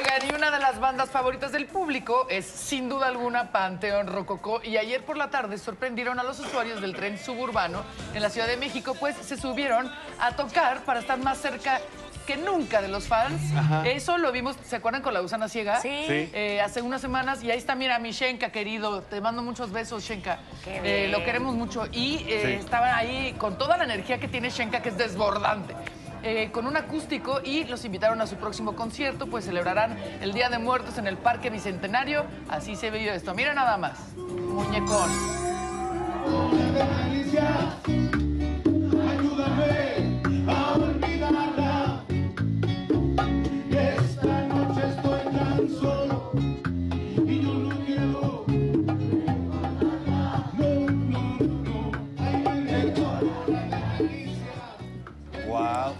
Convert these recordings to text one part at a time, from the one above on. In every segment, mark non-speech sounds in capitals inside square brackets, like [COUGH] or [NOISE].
Oigan, y una de las bandas favoritas del público es sin duda alguna Panteón Rococó. Y ayer por la tarde sorprendieron a los usuarios del tren suburbano en la Ciudad de México, pues se subieron a tocar para estar más cerca que nunca de los fans. Eso lo vimos, ¿se acuerdan con la Usana Ciega? Sí. Eh, hace unas semanas. Y ahí está, mira, mi Shenka, querido. Te mando muchos besos, Shenka. Qué Eh, bien. lo queremos mucho. Y eh, Sí. estaban ahí con toda la energía que tiene Shenka, que es desbordante. Eh, con un acústico y los invitaron a su próximo concierto, pues celebrarán el Día de Muertos en el Parque Bicentenario. Así se ve esto. Mira nada más. Muñecón.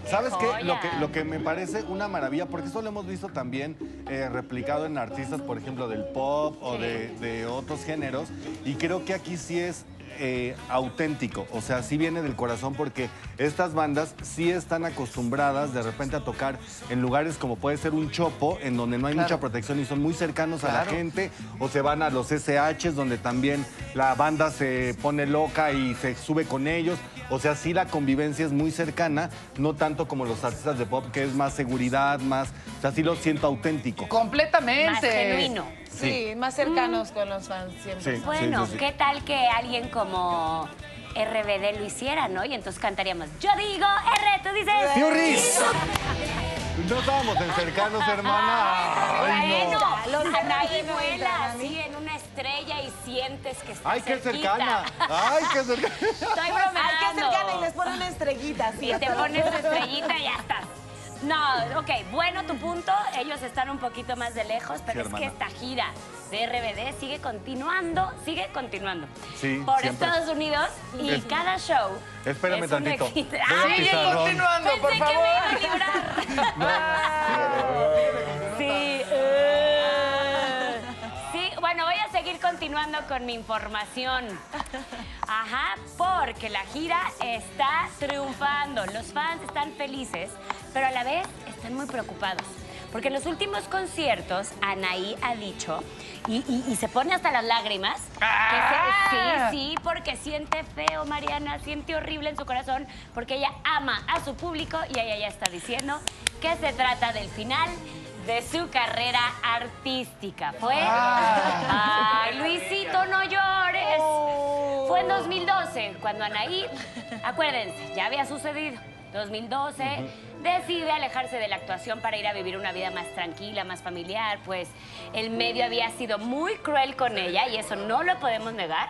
¿Sabes qué? Lo que, lo que me parece una maravilla, porque eso lo hemos visto también eh, replicado en artistas, por ejemplo, del pop o de otros géneros, y creo que aquí sí es eh, auténtico, o sea, sí viene del corazón, porque estas bandas sí están acostumbradas de repente a tocar en lugares como puede ser un chopo, en donde no hay Claro. mucha protección y son muy cercanos a la gente, o se van a los SHs, donde también la banda se pone loca y se sube con ellos. O sea, sí la convivencia es muy cercana, no tanto como los artistas de pop, que es más seguridad, más... O sea, sí lo siento auténtico. Completamente. Más genuino. Sí, más cercanos con los fans siempre. Sí. Bueno, sí, sí. ¿qué tal que alguien como RBD lo hiciera, no? Y entonces cantaríamos, yo digo R, tú dices... ¡Tío Riz! No estábamos en cercanos, hermana. Ay, Bueno, no. Los Anaí vuela así en una estrella y sientes que está ¡Ay, qué cerquita. cercana! ¡Ay, qué cercana! Estoy Ay, bromeando. qué cercana y les pone una estrellita así. Y te pones los- estrellita y ya estás. No, ok, bueno tu punto. Ellos están un poquito más de lejos, pero Sí, es que esta gira RBD sigue continuando, sigue continuando. Sí, Por siempre. Estados Unidos y Es- cada show. Espérame es un tantito. éxito. Voy a ¡Ay! Sigue continuando, Pensé por que me iba a librar. [LAUGHS] Sí. eh. Sí, bueno, voy a seguir continuando con mi información. Ajá, porque la gira está triunfando. Los fans están felices, pero a la vez están muy preocupados. Porque en los últimos conciertos, Anaí ha dicho, y, y- y se pone hasta las lágrimas, que se- Ah. sí, sí, porque siente feo, Mariana, siente horrible en su corazón, porque ella ama a su público y ella ya está diciendo que se trata del final de su carrera artística. Fue, ay, Luisito, no llores. Fue en 2012 cuando Anaí, acuérdense, ya había sucedido. 2012, decide alejarse de la actuación para ir a vivir una vida más tranquila, más familiar, pues el medio había sido muy cruel con ella y eso no lo podemos negar.